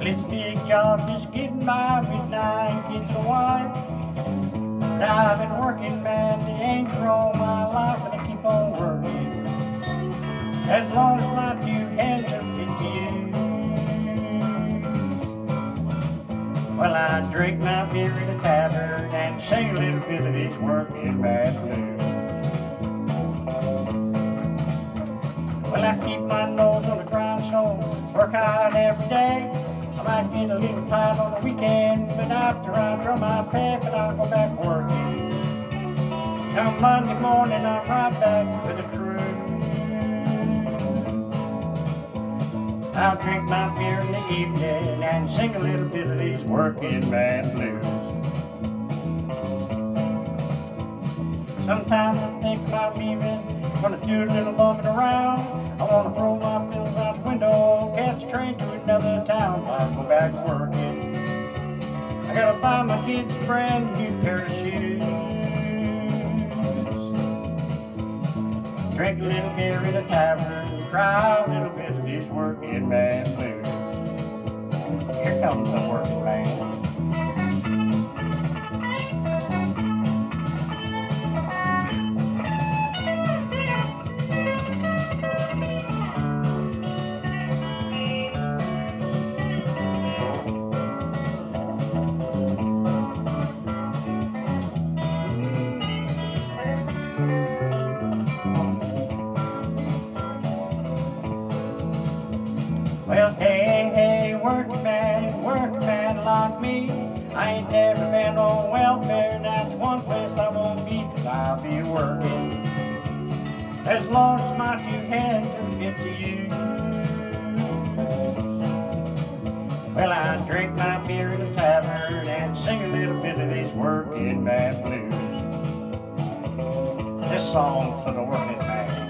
This big job just getting by with nine kids and. I've been working, man, the anchor all my life, and I keep on working. As long as my two hands are fit to use. Well, I drink my beer in a tavern and sing a little bit of these working bad blues. I keep my nose on the grindstone, work hard every day. I might get a little tired on the weekend, but after I draw my and I'll go back working. Come Monday morning, I'm right back with the crew. I'll drink my beer in the evening and sing a little bit of these working man blues. Sometimes I think about leaving, gonna do a little bumping around. Town. I'll go back working. I gotta buy my kids a brand new pair of shoes. Drink a little beer in a tavern, cry a little bit of this working man blues. Here comes the working Well, hey, hey, working man, working man like me. I ain't never been on welfare, that's one place I won't be, cause I'll be working. As long as my two hands are fit to use. Well, I drink my beer in a tavern and sing a little bit of these working man blues. This song's for the working man.